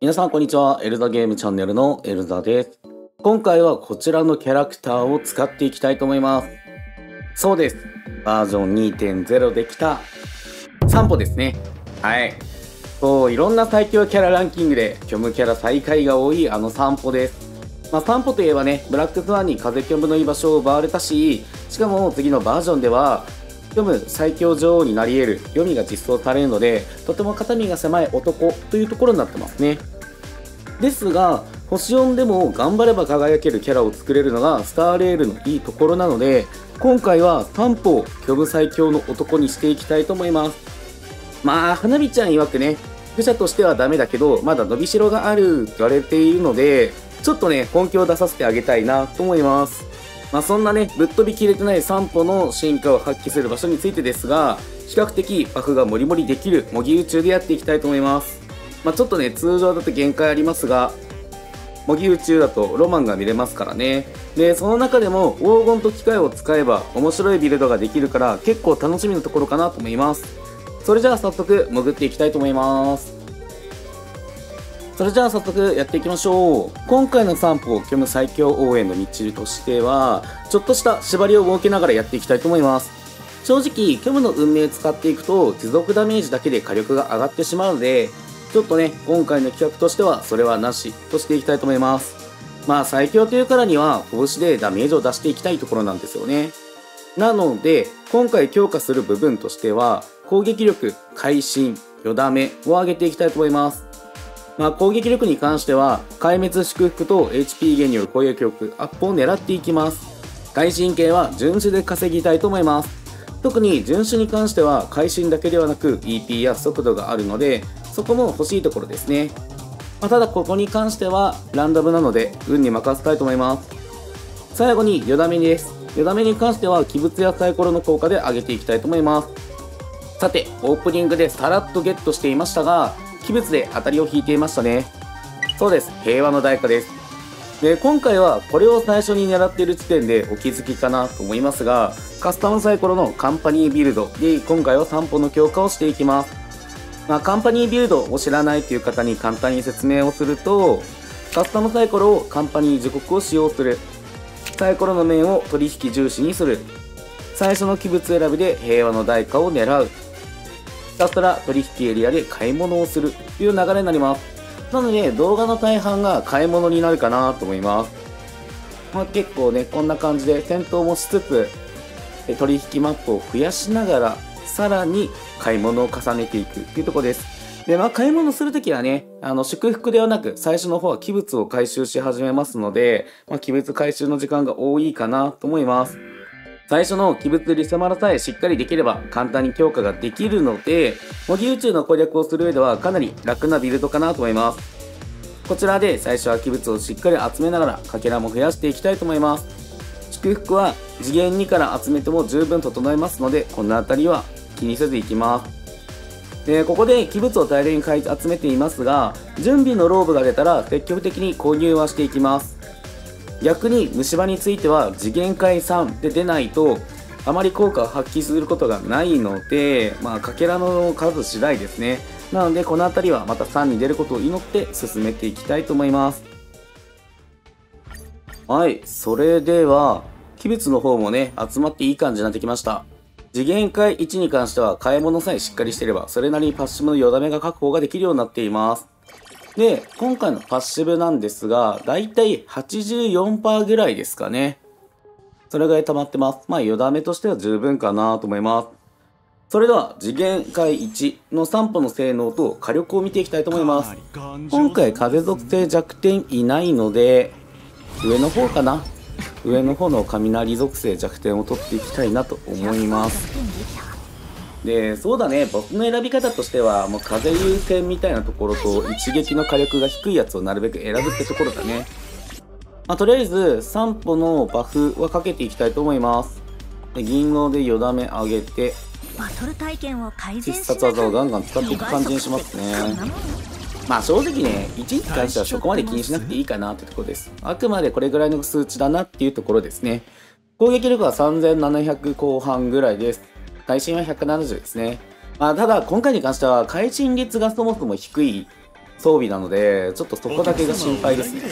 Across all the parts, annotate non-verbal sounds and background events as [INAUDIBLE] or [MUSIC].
皆さんこんにちは。エルザゲームチャンネルのエルザです。今回はこちらのキャラクターを使っていきたいと思います。そうです。バージョン2.0できた散歩ですね。はい。そう、いろんな最強キャラランキングで虚無キャラ最下位が多いあの散歩です。まあ、散歩といえばね、ブラックスワンに風虚無の居場所を奪われたし、しかも次のバージョンでは、読む最強女王になり得る読みが実装されるので、とても肩身が狭い男というところになってますね。ですが、星4でも頑張れば輝けるキャラを作れるのがスターレールのいいところなので、今回は3歩を虚無最強の男にしていきたいと思います。まあ、花火ちゃん曰くね、愚者としてはダメだけど、まだ伸びしろがあると言われているので、ちょっとね、本気を出させてあげたいなと思います。まあ、そんなね、ぶっ飛びきれてない3歩の進化を発揮する場所についてですが、比較的バフがモリモリできる模擬宇宙でやっていきたいと思います。まあ、ちょっとね、通常だと限界ありますが、模擬宇宙だとロマンが見れますからね。で、その中でも黄金と機械を使えば面白いビルドができるから結構楽しみなところかなと思います。それじゃあ早速潜っていきたいと思います。それじゃあ早速やっていきましょう。今回の散歩を、虚無最強応援の道としては、ちょっとした縛りを設けながらやっていきたいと思います。正直、虚無の運命使っていくと、持続ダメージだけで火力が上がってしまうので、ちょっとね、今回の企画としては、それはなしとしていきたいと思います。まあ、最強というからには、拳でダメージを出していきたいところなんですよね。なので、今回強化する部分としては、攻撃力、会心、よだめを上げていきたいと思います。まあ、攻撃力に関しては、壊滅祝福と HP 減による攻撃力アップを狙っていきます。会心系は順次で稼ぎたいと思います。特に順種に関しては、会心だけではなく EP や速度があるので、そこも欲しいところですね。まあ、ただここに関してはランダムなので運に任せたいと思います。最後によだめです。よだめに関しては器物やサイコロの効果で上げていきたいと思います。さて、オープニングでさらっとゲットしていましたが、器物で当たりを引いていましたね。そうです、平和の代価です。で、今回はこれを最初に狙っている時点でお気づきかなと思いますが、カスタムサイコロのカンパニービルドで今回は散歩の強化をしていきます。まあ、カンパニービルドを知らないという方に簡単に説明をすると、カスタムサイコロをカンパニー時刻を使用する。サイコロの面を取引重視にする。最初の器物選びで平和の代価を狙う。ひたすら取引エリアで買い物をするという流れになります。なので動画の大半が買い物になるかなと思います。まあ、結構ね、こんな感じで戦闘もしつつ、取引マップを増やしながらさらに買い物を重ねていくっていうとこです。で、まあ、買い物するときはね、あの、祝福ではなく、最初の方は器物を回収し始めますので、まあ、器物回収の時間が多いかなと思います。最初の器物リセマラさえしっかりできれば簡単に強化ができるので、模擬宇宙の攻略をする上ではかなり楽なビルドかなと思います。こちらで最初は器物をしっかり集めながら、かけらも増やしていきたいと思います。祝福は次元2から集めても十分整えますので、この辺りは気にせずいきます。で、ここで器物を大量に買い集めていますが、準備のローブが出たら積極的に購入はしていきます。逆に虫歯については次元階3で出ないとあまり効果を発揮することがないので、まあ、かけらの数次第ですね。なので、この辺りはまた3に出ることを祈って進めていきたいと思います。はい、それでは、器物の方もね、集まっていい感じになってきました。次元階1に関しては買い物さえしっかりしてれば、それなりにパッシブのよだめが確保ができるようになっています。で、今回のパッシブなんですが、だいたい84%ぐらいですかね。それぐらい溜まってます。まあ、よだめとしては十分かなと思います。それでは、次元階1の3歩の性能と火力を見ていきたいと思います。今回、風属性弱点いないので、上の方かな上の方の雷属性弱点を取っていきたいなと思いますでそうだね僕の選び方としてはもう風優先みたいなところと一撃の火力が低いやつをなるべく選ぶってところだねまあ、とりあえず3歩のバフはかけていきたいと思いますで銀のでよだめ上げて必殺技をガンガン使っていく感じにしますねまあ正直ね、1に関してはそこまで気にしなくていいかなってところです。あくまでこれぐらいの数値だなっていうところですね。攻撃力は3700後半ぐらいです。耐震は170ですね。まあ、ただ今回に関しては回進率がそもそも低い装備なのでちょっとそこだけが心配ですね、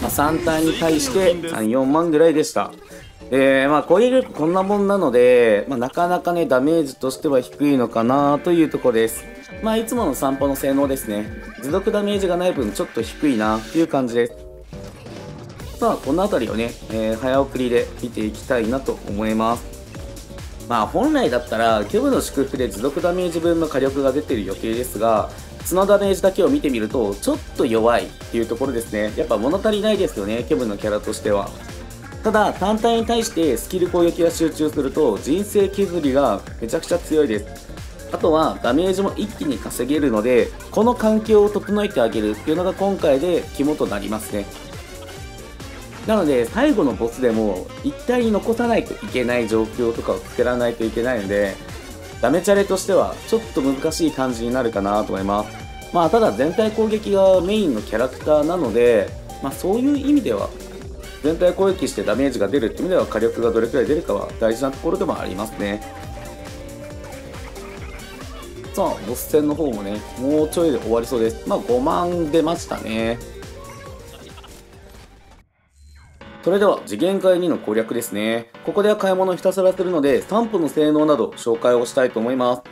まあ、3体に対して34万ぐらいでした。でまあ攻撃力こんなもんなので、まあ、なかなかねダメージとしては低いのかなというところです。まあいつもの散歩の性能ですね。持続ダメージがない分ちょっと低いなという感じです。さあこの辺りをね、えー、早送りで見ていきたいなと思いますまあ本来だったらキュブの祝福で持続ダメージ分の火力が出てる予定ですが角ダメージだけを見てみるとちょっと弱いっていうところですね。やっぱ物足りないですよねキュブのキャラとしては。ただ単体に対してスキル攻撃が集中すると人生削りがめちゃくちゃ強いです。あとはダメージも一気に稼げるのでこの環境を整えてあげるっていうのが今回で肝となりますね。なので最後のボスでも一体残さないといけない状況とかを作らないといけないのでダメチャレとしてはちょっと難しい感じになるかなと思います。まあただ全体攻撃がメインのキャラクターなのでまあそういう意味では全体攻撃してダメージが出るっていう意味では火力がどれくらい出るかは大事なところでもありますね。さあボス戦の方もねもうちょいで終わりそうです。まあ5万出ましたね。それでは次元界2の攻略ですね。ここでは買い物をひたすらするので、散歩の性能など紹介をしたいと思います。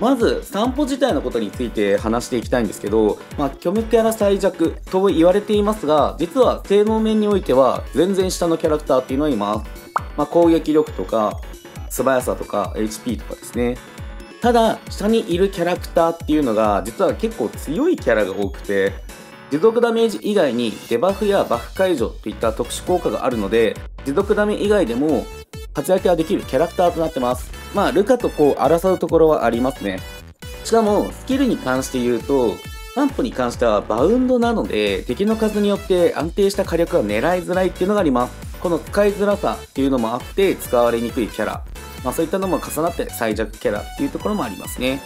まず、散歩自体のことについて話していきたいんですけど、まあ、虚無キャラ最弱と言われていますが、実は性能面においては全然下のキャラクターっていうのはいます。まあ、攻撃力とか、素早さとか、HP とかですね。ただ、下にいるキャラクターっていうのが、実は結構強いキャラが多くて、持続ダメージ以外にデバフやバフ解除といった特殊効果があるので、持続ダメ以外でも活躍ができるキャラクターとなってます。まあ、ルカとこう争うところはありますね。しかも、スキルに関して言うと、散歩に関してはバウンドなので、敵の数によって安定した火力が狙いづらいっていうのがあります。この使いづらさっていうのもあって使われにくいキャラ。まあそういったのも重なって最弱キャラっていうところもありますね。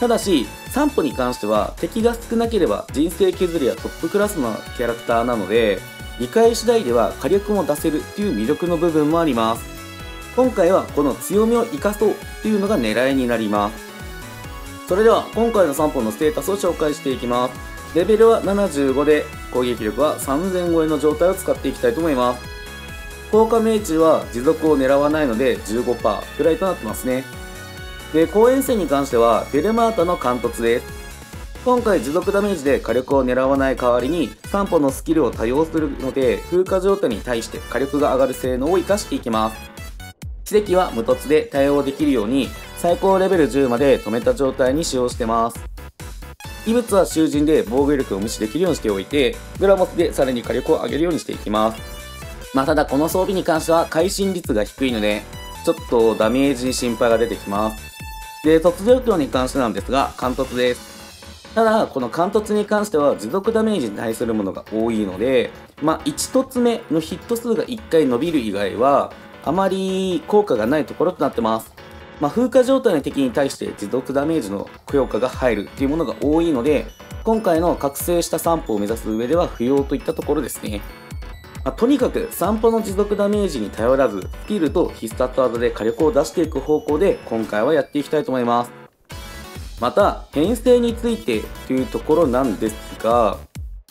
ただし、散歩に関しては敵が少なければ人生削りやトップクラスのキャラクターなので、理解次第では火力も出せるっていう魅力の部分もあります。今回はこの強みを活かそうっていうのが狙いになります。それでは今回の散歩のステータスを紹介していきます。レベルは75で攻撃力は3000超えの状態を使っていきたいと思います。効果命中は持続を狙わないので15%くらいとなってますね。で、公園戦に関しては、フェルマータの貫突です。今回持続ダメージで火力を狙わない代わりに、散歩のスキルを多用するので、風化状態に対して火力が上がる性能を活かしていきます。奇跡は無突で対応できるように、最高レベル10まで止めた状態に使用してます。異物は囚人で防御力を無視できるようにしておいて、グラモスでさらに火力を上げるようにしていきます。まあただこの装備に関しては会心率が低いので、ちょっとダメージに心配が出てきます。で、突状況に関してなんですが、貫突です。ただ、この貫突に関しては持続ダメージに対するものが多いので、まあ、1突目のヒット数が1回伸びる以外は、あまり効果がないところとなってます。まあ、風化状態の敵に対して持続ダメージの強化が入るっていうものが多いので、今回の覚醒した散歩を目指す上では不要といったところですね。まあ、とにかく散歩の持続ダメージに頼らず、スキルと必殺技で火力を出していく方向で今回はやっていきたいと思います。また、編成についてというところなんですが、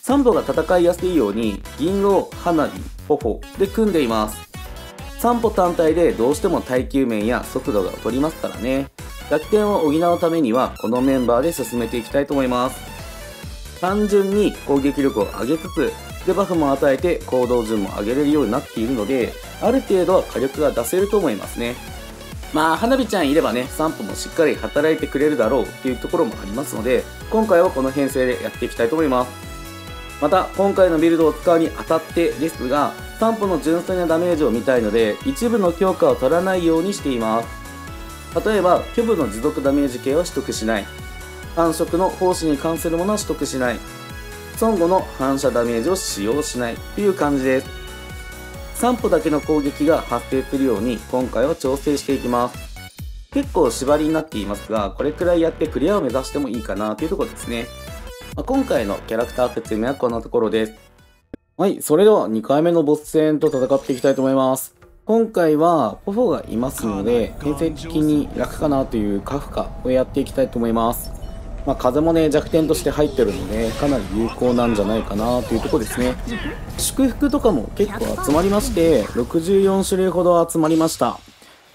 サンボが戦いやすいように銀狼、花火、頬で組んでいます。散歩単体でどうしても耐久面や速度が劣りますからね。弱点を補うためにはこのメンバーで進めていきたいと思います。単純に攻撃力を上げつつでバフも与えて行動順も上げれるようになっているのである程度は火力が出せると思いますね。まあ花火ちゃんいればね散歩もしっかり働いてくれるだろうっていうところもありますので今回はこの編成でやっていきたいと思います。また今回のビルドを使うにあたってですが散歩の純粋なダメージを見たいので一部の強化を取らないようにしています。例えばキュブの持続ダメージ系は取得しない。繁殖の奉仕に関するものは取得しない。孫悟の反射ダメージを使用しないという感じです。3歩だけの攻撃が発生するように今回は調整していきます。結構縛りになっていますが、これくらいやってクリアを目指してもいいかなというところですね。まあ、今回のキャラクター説明はこんなところです。はい、それでは2回目のボス戦と戦っていきたいと思います。今回はポフォがいますので編成的に楽かなというカフカをやっていきたいと思いますまあ、風もね弱点として入ってるのでかなり有効なんじゃないかなというとこですね。祝福とかも結構集まりまして64種類ほど集まりました。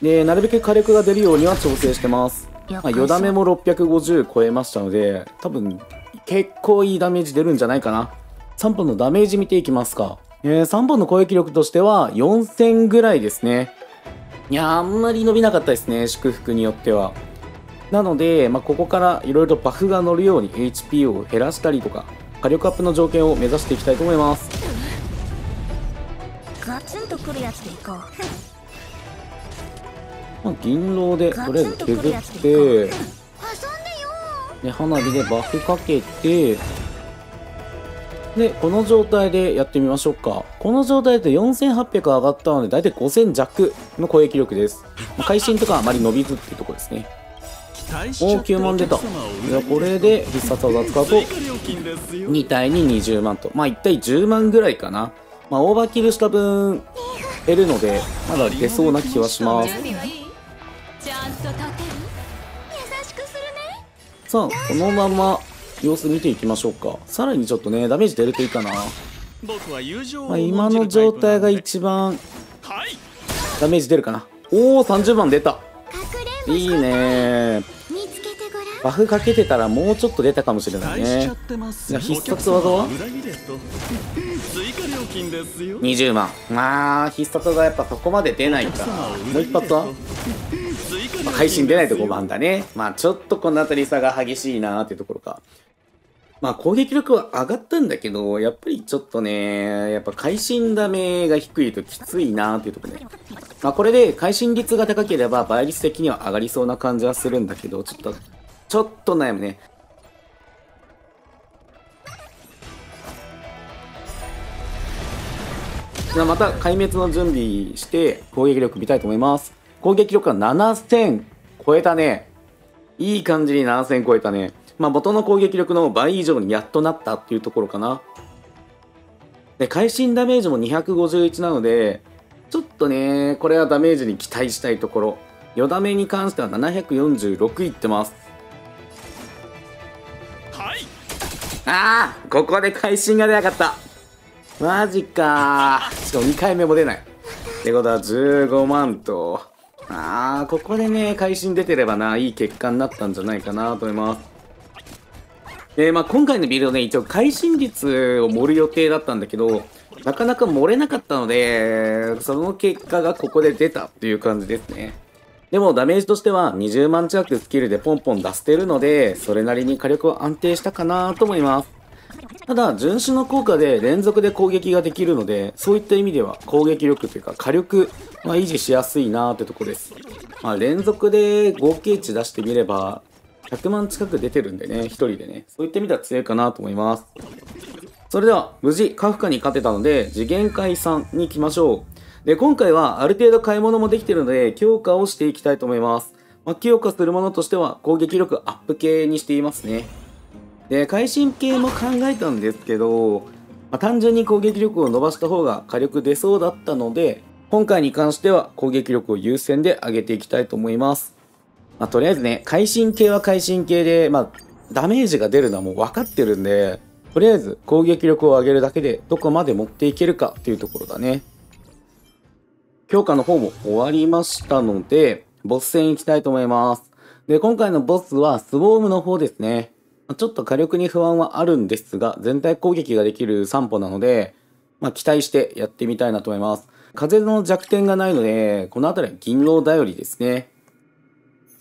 でなるべく火力が出るようには調整してます。まあ、よだめも650超えましたので多分結構いいダメージ出るんじゃないかな。3本のダメージ見ていきますか。えー、3本の攻撃力としては4000ぐらいですね。いやあんまり伸びなかったですね祝福によってはなので、まあ、ここからいろいろとバフが乗るように HP を減らしたりとか火力アップの条件を目指していきたいと思います。ガツンとくるやつでいこう。[LAUGHS] まあ、銀狼でとりあえず削ってで花火でバフかけてでこの状態でやってみましょうか。この状態で4800上がったので大体5000弱の攻撃力です。会心とかあまり伸びずっていうところですねおお9万出た。じゃこれで必殺技使うと。2体に20万と。まあ1体10万ぐらいかな。まあオーバーキルした分減るのでまだ出そうな気はします。さあこのまま様子見ていきましょうか。さらにちょっとねダメージ出るといいかな。まあ、今の状態が一番ダメージ出るかな。おお30万出た。い。いねバフかけてたらもうちょっと出たかもしれないね。必殺技は？20万。まあ必殺技やっぱそこまで出ないか。もう一発は、まあ、配信出ないと5番だね。まあちょっとこの辺り差が激しいなーっていうところか。まあ攻撃力は上がったんだけど、やっぱりちょっとね、やっぱ会心ダメが低いときついなーっていうところね。まあこれで会心率が高ければ倍率的には上がりそうな感じはするんだけど、ちょっとちょっと悩むね。じゃあまた壊滅の準備して攻撃力見たいと思います。攻撃力は7000超えたね。いい感じに7000超えたね。まあ元の攻撃力の倍以上にやっとなったっていうところかな。で、会心ダメージも251なので、ちょっとね、これはダメージに期待したいところ。よだめに関しては746いってます。ああここで会心が出なかった。マジか。しかも2回目も出ない。ってことは15万と。ああここでね会心出てればないい結果になったんじゃないかなと思います。えー、まあ今回のビルドね一応会心率を盛る予定だったんだけどなかなか盛れなかったのでその結果がここで出たっていう感じですね。でもダメージとしては20万近くスキルでポンポン出してるので、それなりに火力は安定したかなと思います。ただ、純種の効果で連続で攻撃ができるので、そういった意味では攻撃力というか火力は維持しやすいなーってとこです。まあ、連続で合計値出してみれば、100万近く出てるんでね、1人でね。そういった意味では強いかなと思います。それでは、無事、カフカに勝てたので、次元解散に行きましょう。で、今回はある程度買い物もできてるので、強化をしていきたいと思います。まあ、強化するものとしては、攻撃力アップ系にしていますね。で、会心系も考えたんですけど、まあ、単純に攻撃力を伸ばした方が火力出そうだったので、今回に関しては攻撃力を優先で上げていきたいと思います。まあ、とりあえずね、会心系は会心系で、まあ、ダメージが出るのはもう分かってるんで、とりあえず攻撃力を上げるだけでどこまで持っていけるかっていうところだね。強化の方も終わりましたので、ボス戦行きたいと思います。で、今回のボスはスウォームの方ですね。ちょっと火力に不安はあるんですが、全体攻撃ができる散歩なので、まあ、期待してやってみたいなと思います。風の弱点がないので、この辺りは銀狼頼りですね。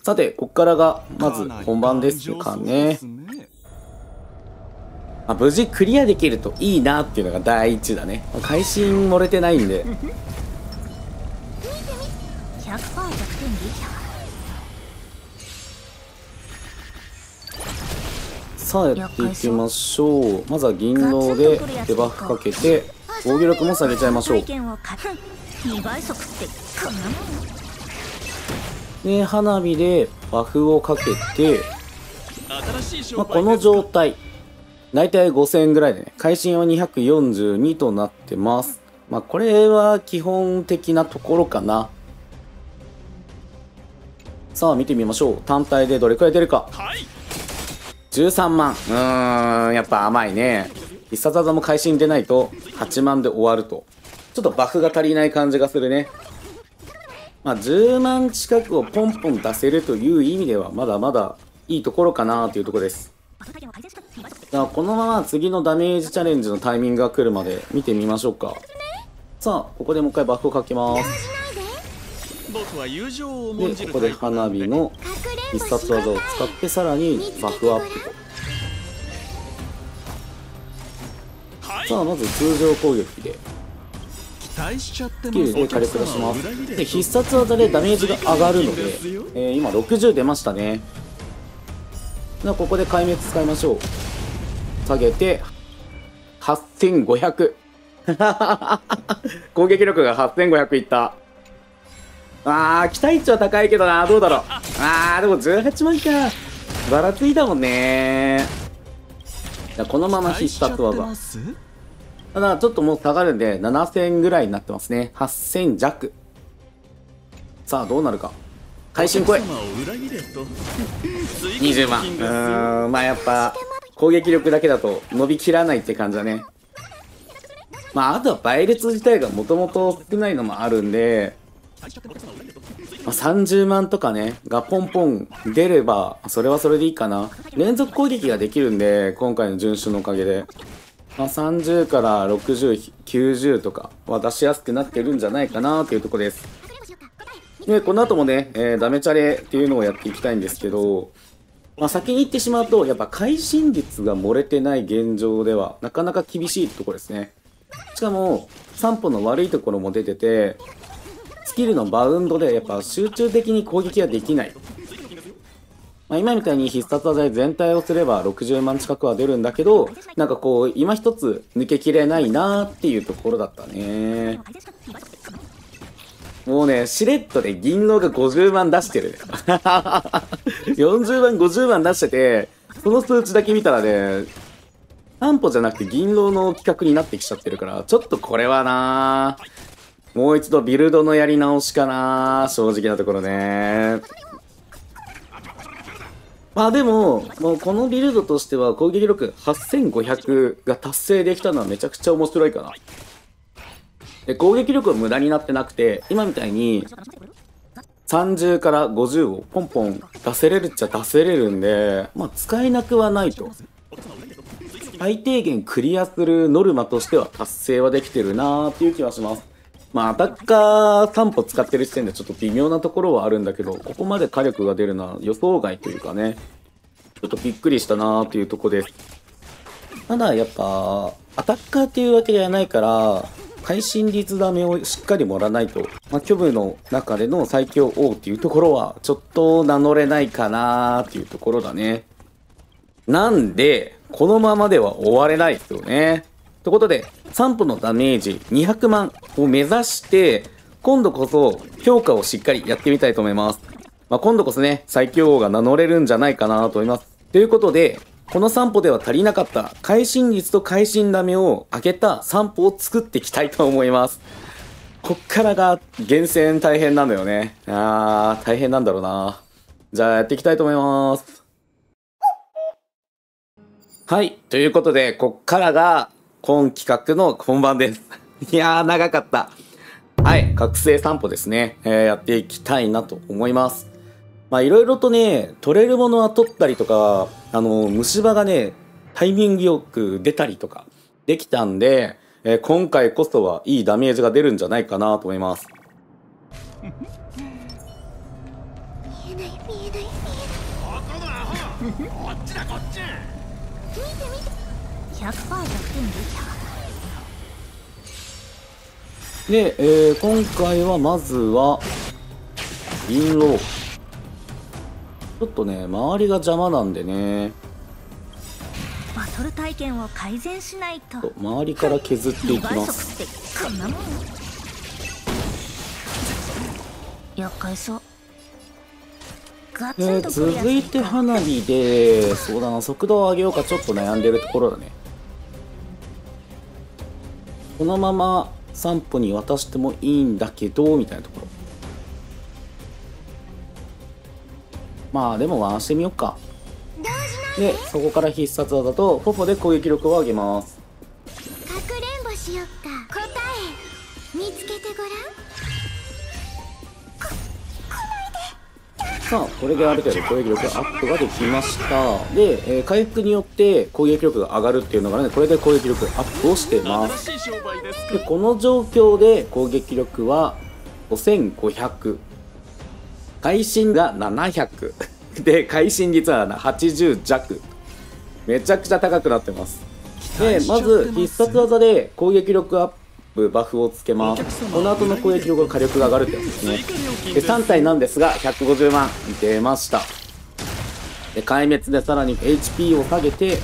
さて、こっからが、まず本番ですかね。まあ、無事クリアできるといいなっていうのが第一だね。会心漏れてないんで、100%弱点でさあやっていきましょう。まずは銀狼でデバフかけて防御力も下げちゃいましょう。で花火でバフをかけて、まあ、この状態。大体5000円ぐらいでね会心は242となってます。まあこれは基本的なところかな。さあ見てみましょう。単体でどれくらい出るか。13万。うーん、やっぱ甘いね。必殺技も会心出ないと8万で終わると。ちょっとバフが足りない感じがするね。まあ10万近くをポンポン出せるという意味ではまだまだいいところかなというところです。じゃあこのまま次のダメージチャレンジのタイミングが来るまで見てみましょうか。さあ、ここでもう一回バフをかけます。僕は友情を重んじるここで花火の必殺技を使ってさらにバフアップ。と、さあまず通常攻撃で。スキルで火力出します。で必殺技でダメージが上がるので、えー、今60出ましたね。ではここで壊滅使いましょう。下げて8500 [LAUGHS] 攻撃力が8500いったあー、期待値は高いけどな、どうだろう。あー、でも18万か。ばらついたもんねじゃこのまま必殺技。ただ、ちょっともう下がるんで、7000ぐらいになってますね。8000弱。さあ、どうなるか。会心来い。20万。うーん、まあやっぱ、攻撃力だけだと伸びきらないって感じだね。まあ、あとは倍率自体がもともと少ないのもあるんで、まあ、30万とかね、がポンポン出れば、それはそれでいいかな。連続攻撃ができるんで、今回の順守のおかげで。まあ、30から60、90とかは出しやすくなってるんじゃないかなというとこです。で、この後もね、えー、ダメチャレっていうのをやっていきたいんですけど、まあ、先に言ってしまうと、やっぱ会心率が漏れてない現状では、なかなか厳しいところですね。しかも、散歩の悪いところも出てて、スキルのバウンドでやっぱ集中的に攻撃ができない。まあ、今みたいに必殺技全体をすれば60万近くは出るんだけど、なんかこう、今一つ抜けきれないなーっていうところだったね。もうね、しれっとで銀狼が50万出してる。[LAUGHS] 40万、50万出してて、その数値だけ見たらね、担保じゃなくて銀狼の企画になってきちゃってるから、ちょっとこれはなーもう一度ビルドのやり直しかな正直なところね。まあでも、もうこのビルドとしては攻撃力8500が達成できたのはめちゃくちゃ面白いかな。で、攻撃力は無駄になってなくて、今みたいに30から50をポンポン出せれるっちゃ出せれるんで、まあ使えなくはないと。最低限クリアするノルマとしては達成はできてるなーっていう気はします。まあ、アタッカー3歩使ってる時点でちょっと微妙なところはあるんだけど、ここまで火力が出るのは予想外というかね、ちょっとびっくりしたなーっていうとこです。ただ、やっぱ、アタッカーっていうわけではないから、会心率ダメをしっかり盛らわないと、まあ、虚無の中での最強王っていうところは、ちょっと名乗れないかなーっていうところだね。なんで、このままでは終われないですよね。ということで、3歩のダメージ200万を目指して、今度こそ評価をしっかりやってみたいと思います。まあ、今度こそね、最強王が名乗れるんじゃないかなと思います。ということで、この3歩では足りなかった会心率と会心ダメを上げた3歩を作っていきたいと思います。こっからが厳選大変なんだよね。あー、大変なんだろうな。じゃあやっていきたいと思います。はい。ということで、こっからが今企画の本番です。[LAUGHS] いやー、長かった。はい、覚醒散歩ですね。えー、やっていきたいなと思います。まあ、いろいろとね、取れるものは取ったりとか、あの、虫歯がね、タイミングよく出たりとかできたんで、えー、今回こそはいいダメージが出るんじゃないかなと思います。100%で、えー、今回はまずは銀狼ちょっとね周りが邪魔なんでね。バトル体験を改善しないと。周りから削っていきます。厄介そう。えー、続いて花火でそうだな速度を上げようかちょっと悩んでるところだねこのまま散歩に渡してもいいんだけどみたいなところ。まあでも回してみよっか。でそこから必殺技とポポで攻撃力を上げますさあこれである程度攻撃力アップができました。で、えー回復によって攻撃力が上がるっていうのがねこれで攻撃力アップをしてます。でこの状況で攻撃力は5500会心が700 [LAUGHS] で会心率は80弱。めちゃくちゃ高くなってます。でまず必殺技で攻撃力アッププバフをつけます。この後の攻撃力が火力が上がるってやつですね。で3体なんですが150万出ました。で壊滅でさらに HP を下げて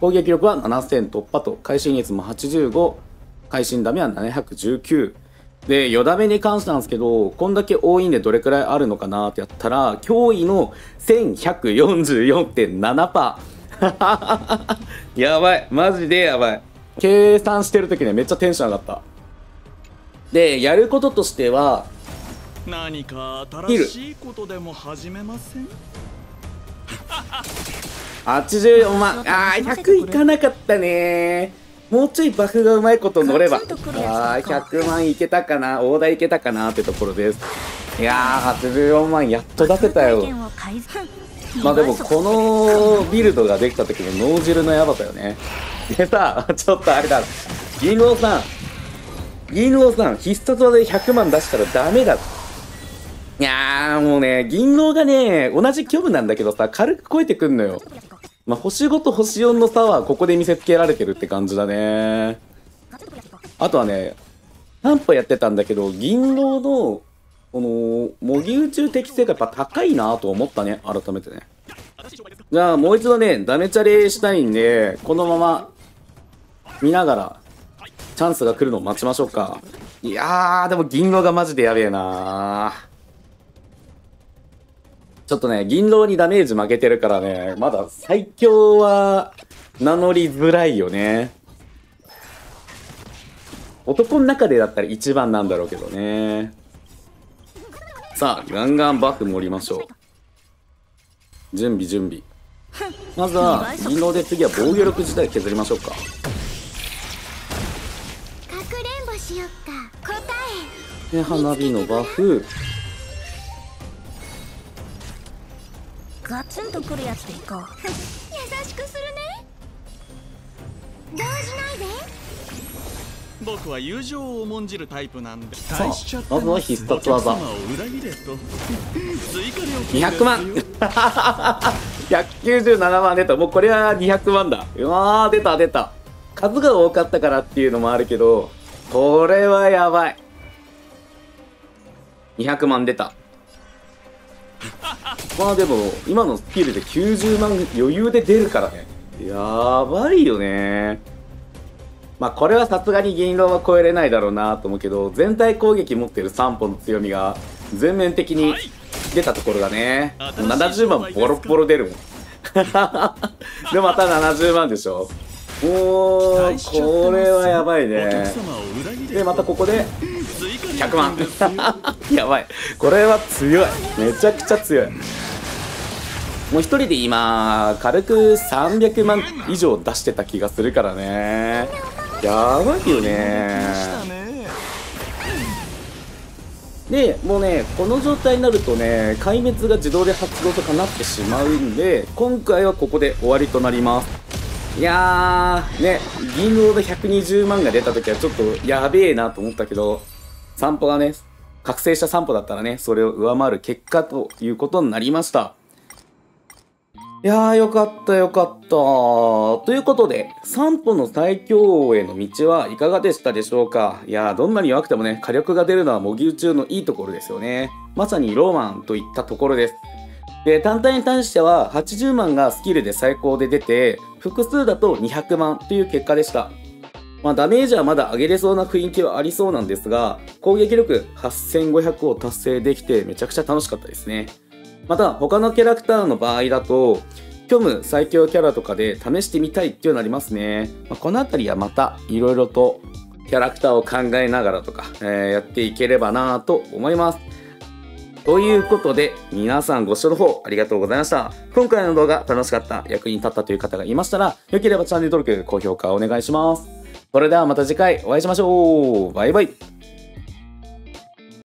攻撃力は7000突破と会心率も85会心ダメは719で、よだめに関してなんですけど、こんだけ多いんでどれくらいあるのかなってやったら、驚異の1144.7%。やばい。マジでやばい。計算してる時ね、めっちゃテンション上がった。で、やることとしては、何か新しいことでも始めません？[LAUGHS] 84万。あー、100いかなかったねもうちょいバフがうまいこと乗れば。あー、つか？100万いけたかな？大台いけたかな？ってところです。いやー、84万やっと出せたよ。まあでもこのビルドができた時の脳汁のやばさよね。でさ、ちょっとあれだ。銀狼さん。銀狼さん、必殺技で100万出したらダメだ。いやーもうね、銀狼がね、同じ虚無なんだけどさ、軽く超えてくんのよ。まあ、星5と星4の差はここで見せつけられてるって感じだね。あとはね、散歩やってたんだけど、銀狼の、この、模擬宇宙適性がやっぱ高いなと思ったね、改めてね。じゃあもう一度ね、ダメチャレしたいんで、このまま見ながら、チャンスが来るのを待ちましょうか。いやー、でも銀狼がマジでやべえなちょっとね、銀狼にダメージ負けてるからね、まだ最強は名乗りづらいよね。男の中でだったら一番なんだろうけどね。さあ、ガンガンバフ盛りましょう。準備準備。まずは、銀狼で次は防御力自体削りましょうか。かくれんぼしよっか答えで、花火のバフ。ガツンとくるやつでいこう [LAUGHS] 優しくする僕は友情を重んじるタイプなんで。さあまずは必殺技。お客様を裏切れと。[LAUGHS] 追加料金200万。[LAUGHS] 197万出た。もうこれは200万だ。うわー出た出た。数が多かったからっていうのもあるけどこれはやばい。200万出た。[LAUGHS] まあでも今のスキルで90万余裕で出るからね。やばいよねまあこれはさすがに銀狼は超えれないだろうなと思うけど全体攻撃持ってる3本の強みが全面的に出たところがねもう70万ボロッボロ出るもん。でまた70万でしょ。もうこれはやばいね。でまたここで追加料100万やばい。これは強い。めちゃくちゃ強い。もう一人で今軽く300万以上出してた気がするからねやばいよね。でもうねこの状態になるとね壊滅が自動で発動とかなってしまうんで今回はここで終わりとなります。いやーね銀狼で120万が出た時はちょっとやべえなと思ったけど散歩がね覚醒した散歩だったらねそれを上回る結果ということになりました。いやーよかったよかった。ということで散歩の最強王への道はいかがでしたでしょうか？いやーどんなに弱くてもね火力が出るのは模擬宇宙のいいところですよね。まさにローマンといったところです。で単体に対しては80万がスキルで最高で出て複数だと200万という結果でした。まあ、ダメージはまだ上げれそうな雰囲気はありそうなんですが、攻撃力8500を達成できてめちゃくちゃ楽しかったですね。また、他のキャラクターの場合だと、虚無最強キャラとかで試してみたいっていうのありますね。まあ、この辺りはまたいろいろとキャラクターを考えながらとか、えー、やっていければなと思います。ということで、皆さんご視聴の方ありがとうございました。今回の動画楽しかった、役に立ったという方がいましたら、よければチャンネル登録、高評価お願いします。それではまた次回お会いしましょう。バイバイ。